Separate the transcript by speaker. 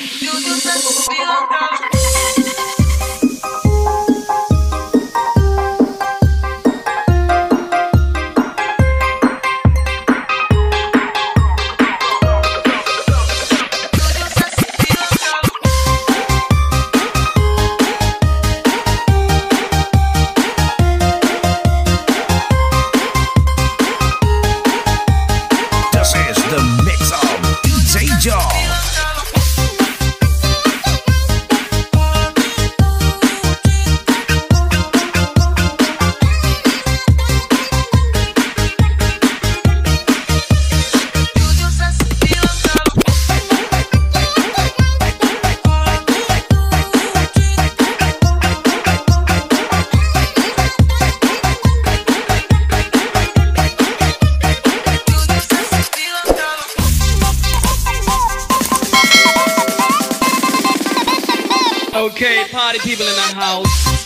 Speaker 1: You just something to feel alive.
Speaker 2: Okay, party people in the house.